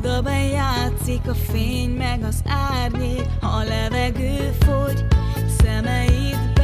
Oda bejátszik a fény meg az árnyék, a levegő fogy, szemeidbe.